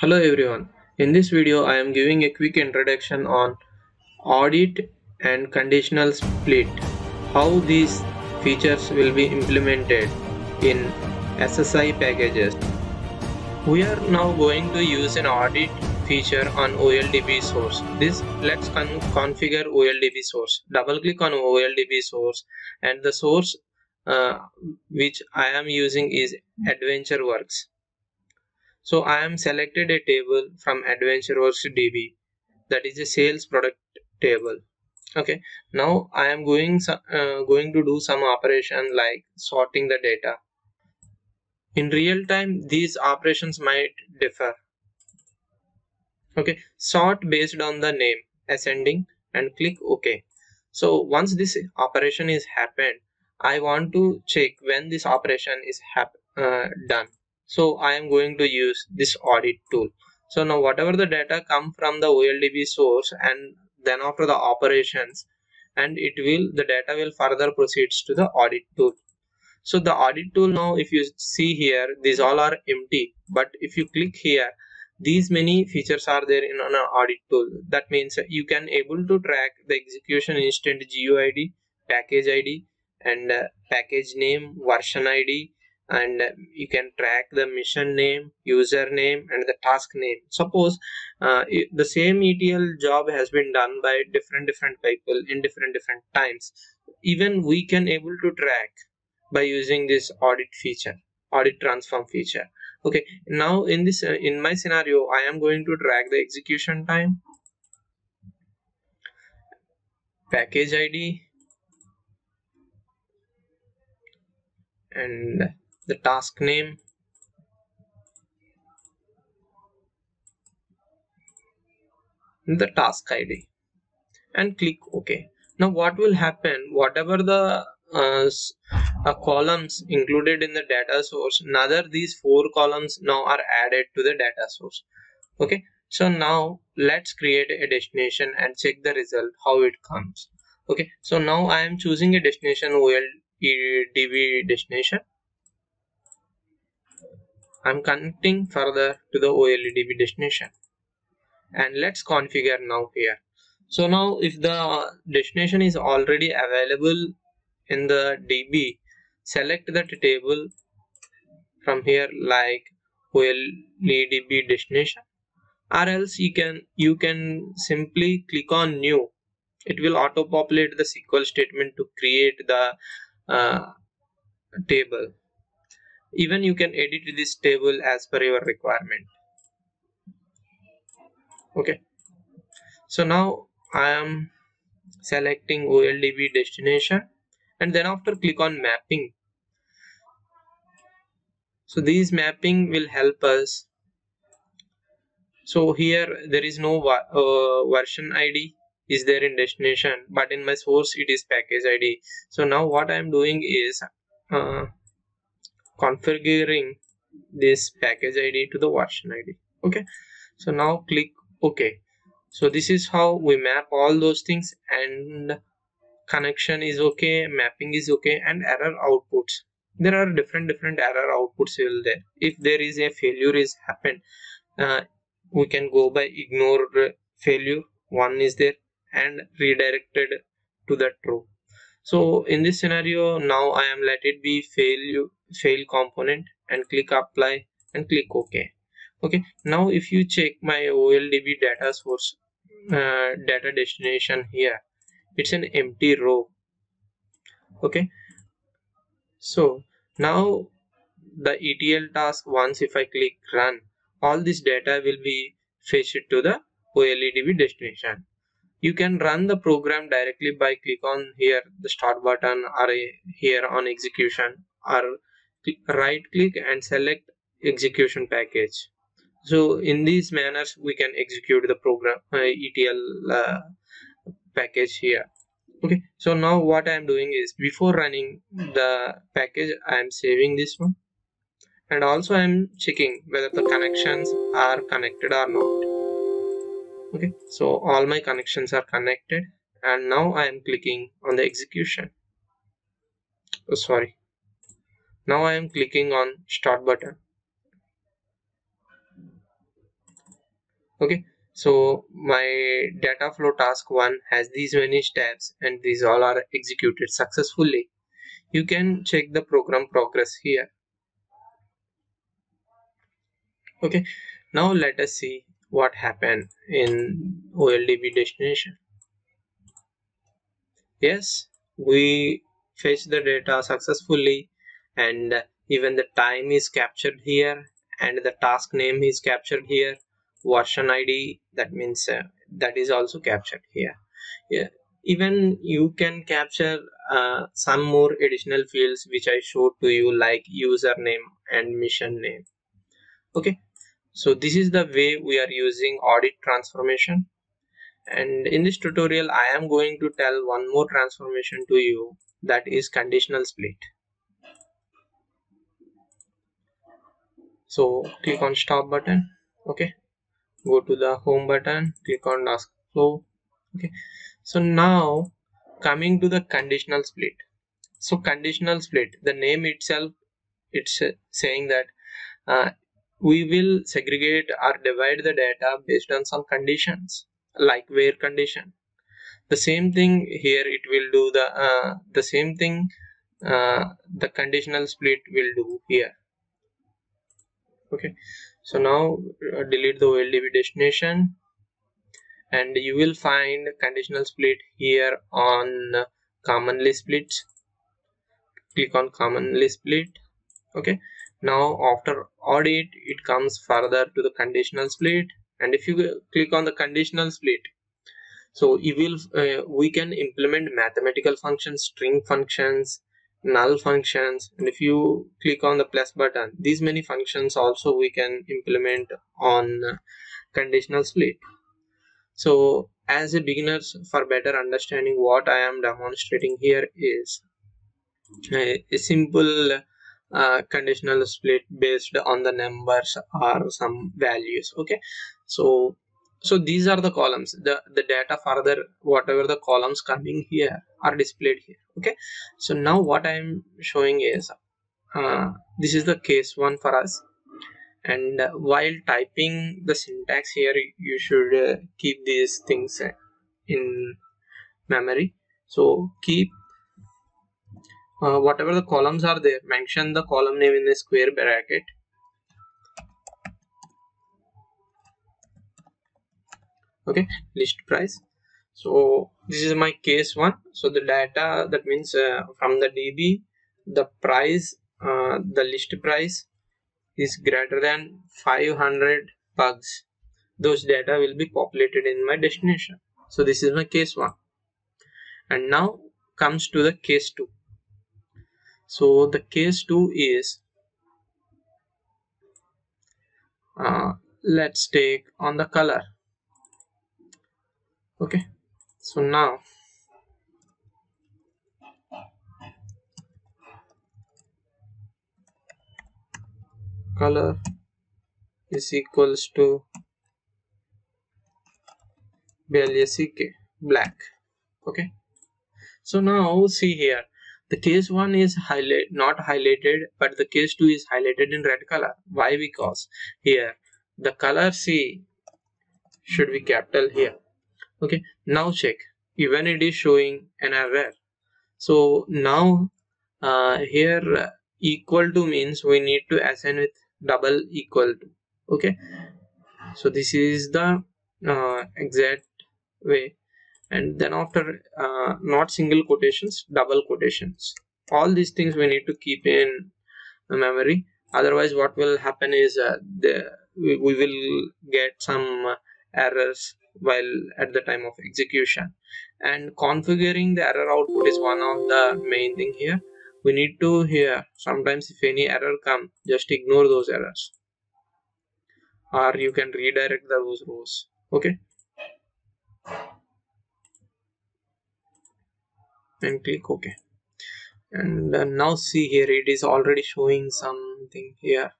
Hello everyone. In this video I am giving a quick introduction on audit and conditional split. How these features will be implemented in SSIS packages. We are now going to use an audit feature on OLEDB source. This let's con configure OLEDB source. Double click on OLEDB source and the source uh, which I am using is AdventureWorks so I am selected a table from AdventureWorks DB that is a sales product table. Okay, now I am going uh, going to do some operation like sorting the data. In real time, these operations might differ. Okay, sort based on the name ascending and click OK. So once this operation is happened, I want to check when this operation is uh, done so i am going to use this audit tool. So now whatever the data come from the OLEDB source and then after the operations and it will the data will further proceeds to the audit tool. So the audit tool now if you see here these all are empty. But if you click here these many features are there in an audit tool. That means you can able to track the execution instance GUID package ID and uh, package name version ID and you can track the machine name username and the task name. Suppose uh, the same etl job has been done by different different people in different different times. Even we can able to track by using this audit feature audit transform feature. Okay now in this uh, in my scenario i am going to track the execution time package id and the task name. The task id and click ok. Now what will happen? Whatever the uh, uh, columns included in the data source neither these four columns now are added to the data source. Okay so now let's create a destination and check the result how it comes. Okay so now i am choosing a destination OLEDB destination I'm connecting further to the OLEDB destination. And let's configure now here. So now if the destination is already available in the DB select that table from here like OLEDB destination. Or else you can you can simply click on new. It will auto populate the SQL statement to create the uh, table even you can edit this table as per your requirement. Okay. So now i am selecting OLEDB destination and then after click on mapping. So these mapping will help us. So here there is no uh, version id is there in destination but in my source it is package id so now what i am doing is uh, configuring this package id to the version id okay. So now click ok. So this is how we map all those things and connection is okay mapping is okay and error outputs. There are different different error outputs will there if there is a failure is happened uh, we can go by ignore failure. One is there and redirected to the true. So in this scenario now i am let it be fail fail component and click apply and click ok. Okay now if you check my OLEDB data source uh, data destination here it's an empty row. Okay so now the etl task once if i click run all this data will be fetched to the OLEDB destination. You can run the program directly by click on here the start button or here on execution or right click and select execution package. So in these manners we can execute the program uh, etl uh, package here. Okay so now what i am doing is before running the package i am saving this one. And also i am checking whether the connections are connected or not. Okay so all my connections are connected. And now I am clicking on the execution. Oh sorry now I am clicking on start button. Okay so my data flow task one has these many steps and these all are executed successfully. You can check the program progress here. Okay now let us see what happened in OLEDB destination. Yes we fetch the data successfully and even the time is captured here and the task name is captured here version id that means uh, that is also captured here. Yeah even you can capture uh, some more additional fields which i showed to you like username and machine name. Okay so this is the way we are using audit transformation. And in this tutorial I am going to tell one more transformation to you that is conditional split so click on stop button okay? Go to the home button click on task flow okay? So now coming to the conditional split. So conditional split the name itself it's saying that uh, we will segregate or divide the data based on some conditions like where condition. The same thing here it will do the uh, the same thing uh, the conditional split will do here okay. So now uh, delete the OLEDB destination. And you will find conditional split here on commonly split click on commonly split. Okay. Now after audit it comes further to the conditional split. And if you click on the conditional split so you will uh, we can implement mathematical functions string functions null functions. And if you click on the plus button these many functions also we can implement on conditional split. So as a beginners for better understanding what i am demonstrating here is a, a simple uh, conditional split based on the numbers or some values okay? So so these are the columns. The the data further whatever the columns coming here are displayed here. Okay? So now what i am showing is uh, this is the case one for us. And uh, while typing the syntax here you should uh, keep these things in memory. So keep uh, whatever the columns are there. Mention the column name in the square bracket okay list price. So this is my case one. So the data that means uh, from the db the price uh, the list price is greater than 500 bucks. Those data will be populated in my destination. So this is my case one. And now comes to the case two. So the case 2 is uh, let's take on the color okay so now. Color is equals to BLACK black. Okay so now see here. The case 1 is highlight not highlighted but the case 2 is highlighted in red color. Why? Because here the color C should be capital here okay now check. Even it is showing an error. So now uh, here uh, equal to means we need to assign with double equal to. Okay? So this is the uh, exact way. And then after uh, not single quotations double quotations. All these things we need to keep in memory. Otherwise what will happen is uh, the, we, we, will get some errors while at the time of execution. And configuring the error output is one of the main thing here. We need to here sometimes if any error come just ignore those errors. Or you can redirect those rows. Okay? And click ok. And uh, now see here it is already showing something here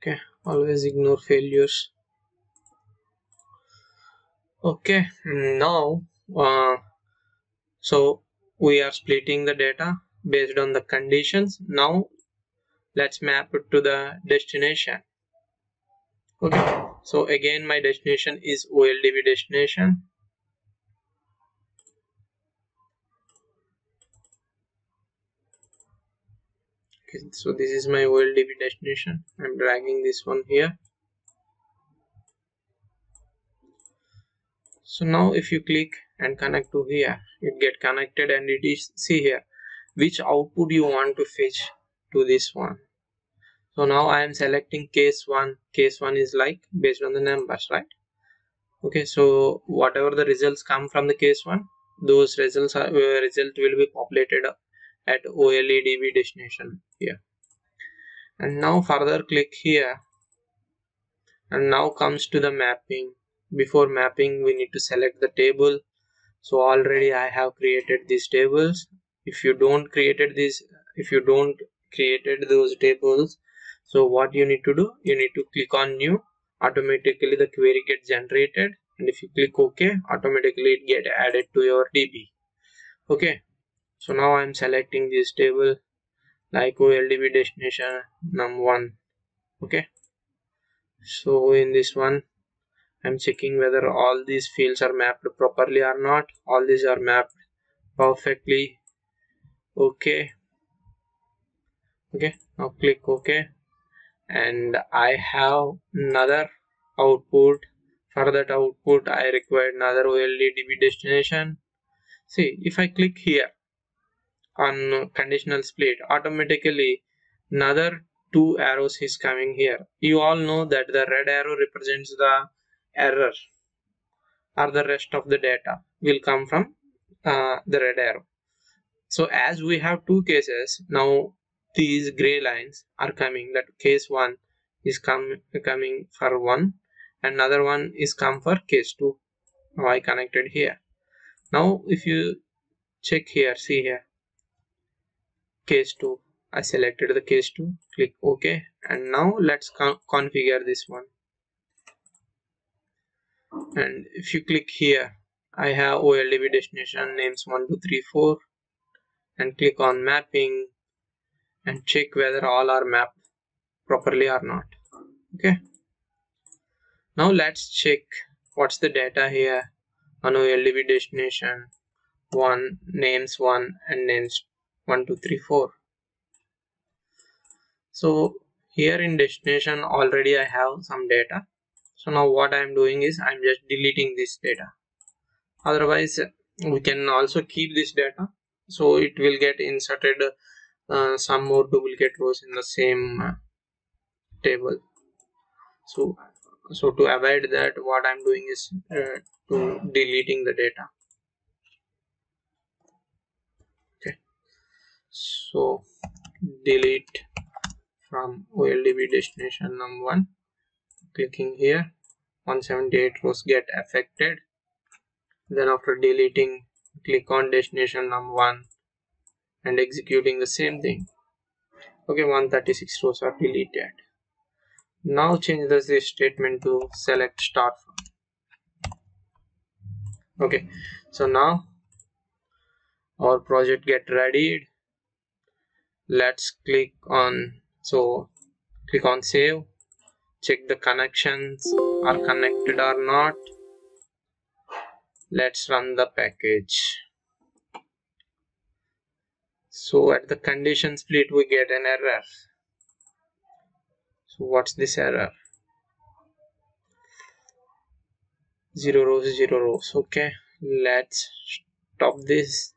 okay always ignore failures. Okay now uh, so we are splitting the data based on the conditions. Now let's map it to the destination. Okay so again my destination is OLEDB destination okay so this is my OLEDB destination. I'm dragging this one here. So now if you click and connect to here it get connected and it is see here which output you want to fetch to this one. So now i am selecting case 1 case 1 is like based on the numbers right? Okay so whatever the results come from the case 1 those results are uh, result will be populated at OLEDB destination here. And now further click here. And now comes to the mapping. Before mapping we need to select the table. So already I have created these tables. If you don't created this if you don't created those tables so what you need to do? You need to click on new. Automatically the query gets generated. And if you click ok automatically it get added to your db okay so now i'm selecting this table like OLEDB destination num1 okay? So in this one i'm checking whether all these fields are mapped properly or not. All these are mapped perfectly. Okay? Okay? Now click ok. And I have another output. For that output I require another OLEDB destination. See if I click here on conditional split automatically another two arrows is coming here. You all know that the red arrow represents the error or the rest of the data will come from uh, the red arrow. So as we have two cases now these gray lines are coming that case 1 is come, coming for 1 another one is come for case 2 now I connected here. Now if you check here see here case 2 I selected the case 2 click OK. And now let's con configure this one. And if you click here I have OLEDB destination names 1234 and click on mapping and check whether all are mapped properly or not. Okay. Now let's check what's the data here on OLEDB destination 1 names 1 and names 1 2 3 4 so here in destination already I have some data. So now what I am doing is I'm just deleting this data. Otherwise we can also keep this data. So it will get inserted uh, some more duplicate rows in the same uh, table. So so to avoid that what i'm doing is uh, to deleting the data okay so delete from OLEDB destination num 1 clicking here. 178 rows get affected. Then after deleting click on destination num 1 and executing the same thing. Okay 136 rows are deleted. Now change this statement to select star from. Okay so now our project get ready let's click on so click on save check the connections are connected or not. Let's run the package. So at the condition split we get an error. So what's this error? Zero rows zero rows. Okay let's stop this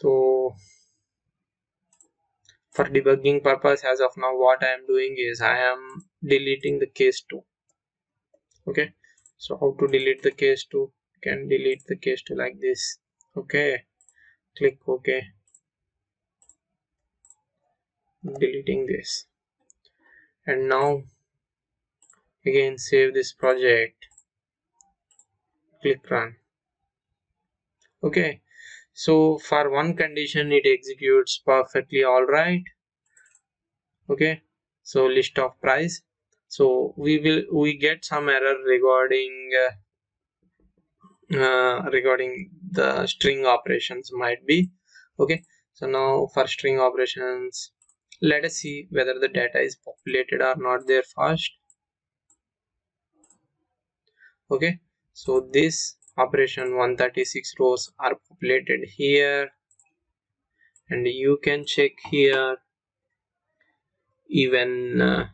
so for debugging purpose as of now what i am doing is i am deleting the case 2 okay? So how to delete the case 2 you can delete the case 2 like this. Okay? Click ok. Deleting this. And now again save this project. Click run. Okay so for one condition it executes perfectly all right. Okay. So list of price. So we will we get some error regarding uh, uh, regarding the string operations might be. Okay. So now for string operations let us see whether the data is populated or not there first. Okay. So this operation 136 rows are populated here. And you can check here even uh,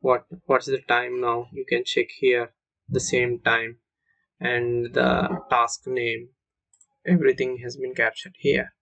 what what's the time now? You can check here the same time and the task name. Everything has been captured here